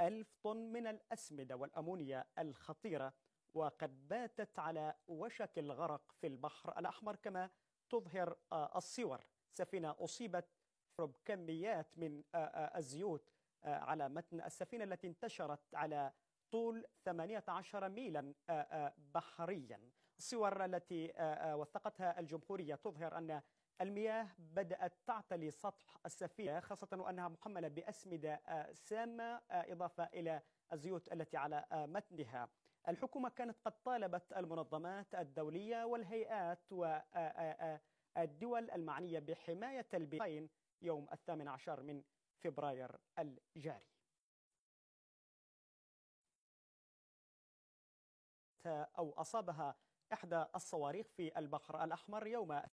ألف طن من الأسمدة والأمونيا الخطيرة وقد باتت على وشك الغرق في البحر الأحمر كما تظهر الصور. سفينة أصيبت كميات من الزيوت على متن السفينة التي انتشرت على طول 18 ميلا بحريا. الصور التي وثقتها الجمهورية تظهر أن المياه بدأت تعتلي سطح السفينة خاصة وأنها محملة بأسمدة سامة إضافة إلى الزيوت التي على متنها. الحكومة كانت قد طالبت المنظمات الدولية والهيئات والدول المعنية بحماية البحرين يوم الثامن عشر من فبراير الجاري. أو أصابها إحدى الصواريخ في البحر الأحمر يوم